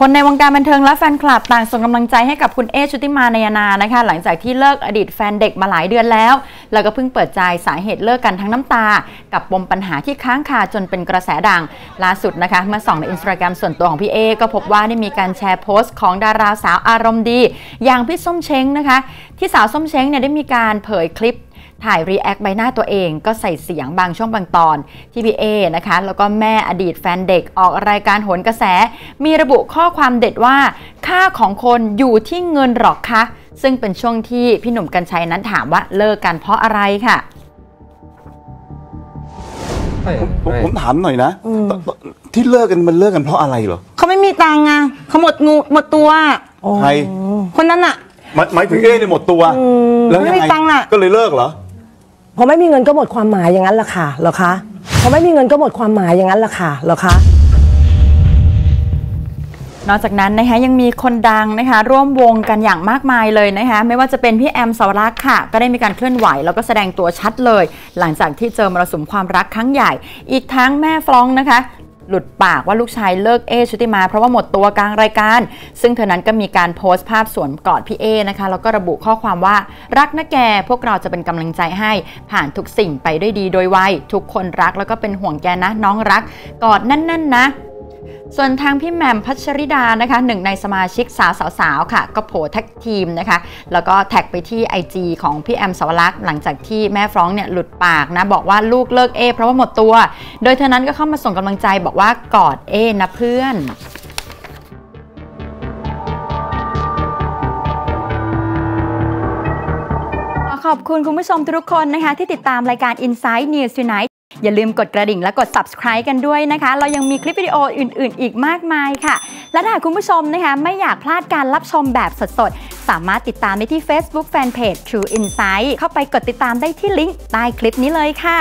คนในวงการบันเทิงและแฟนคลับต่างส่งกำลังใจให้กับคุณเอ้ชุติมานัยนานะคะ หลังจากที่เลิกอดีตแฟนเด็กมาหลายเดือนแล้ว แล้วก็เพิ่งเปิดใจสาเหตุเลิกกันทั้งน้ำตา กับปมปัญหาที่ค้างคาจนเป็นกระแสดังล่าสุดนะคะเมื่อส่องในอินสตาแกรมส่วนตัวของพี่เอ้ก็พบว่าได้มีการแชร์โพสต์ของดาราสาวอารมณ์ดี อย่างพี่ส้มเช้งนะคะ ที่สาวส้มเช้งเนี่ยได้มีการเผยคลิป ถ่าย react ใบหน้าตัวเองก็ใส่เสียงบางช่วงบางตอนที่พี่เอนะคะ แล้วก็แม่อดีตแฟนเด็กออกรายการโหนกระแส มีระบุข้อความเด็ดว่า ค่าของคนอยู่ที่เงินหรอกคะ ซึ่งเป็นช่วงที่พี่หนุ่มกัญชัยนั้นถามว่าเลิกกันเพราะอะไรค่ะผมผมถามหน่อยนะตตที่เลิกกันมันเลิกกันเพราะอะไรเหรอเขาไม่มีตังค์ไงเขาหมดงูหมดตัวใครคนนั้นอะหมายหมายถึงเอเนี่ยหมดตัว แล้วยังไม่ไงมีตังค์น่ะก็เลยเลิกเหรอ พอไม่มีเงินก็หมดความหมายอย่างนั้นแหละค่ะเหรอคะพอไม่มีเงินก็หมดความหมายอย่างนั้นล่ะค่ะเหรอคะนอกจากนั้นนะคะยังมีคนดังนะคะร่วมวงกันอย่างมากมายเลยนะคะไม่ว่าจะเป็นพี่แอมสวรักษ์ค่ะ ก็ได้มีการเคลื่อนไหวแล้วก็แสดงตัวชัดเลย หลังจากที่เจอมรสุมความรักครั้งใหญ่ อีกทั้งแม่ฟรองนะคะ หลุดปากว่าลูกชายเลิกเอชุติมาเพราะว่าหมดตัวกลางรายการ ซึ่งเธอนั้นก็มีการโพสต์ภาพสวมกอดพี่เอนะคะ แล้วก็ระบุข้อความว่ารักนะแก พวกเราจะเป็นกำลังใจให้ผ่านทุกสิ่งไปด้วยดีโดยไวทุกคนรักแล้วก็เป็นห่วงแกนะน้องรักกอดแน่นๆนะ ส่วนทางพี่แหม่มพัชริดานะคะหนึ่งในสมาชิกสาวสาวๆค่ะ ก็โผล่ tag team นะคะ แล้วก็ tag ไปที่ IG ของพี่แอมเสาวลักษณ์หลังจากที่แม่ฟรองเนี่ยหลุดปากนะ บอกว่าลูกเลิกเอ้เพราะว่าหมดตัว โดยเธอนั้นก็เข้ามาส่งกำลังใจบอกว่ากอดเอ้นะเพื่อนขอบคุณคุณผู้ชมทุกคนนะคะที่ติดตามรายการ Inside News Tonight อย่าลืมกดกระดิ่งและกด subscribe กันด้วยนะคะ เรายังมีคลิปวิดีโออื่นๆ อีกมากมายค่ะ และถ้าคุณผู้ชมนะคะไม่อยากพลาดการรับชมแบบสดๆ สามารถติดตามได้ที่ Facebook Fanpage True Insight เข้าไปกดติดตามได้ที่ลิงก์ใต้คลิปนี้เลยค่ะ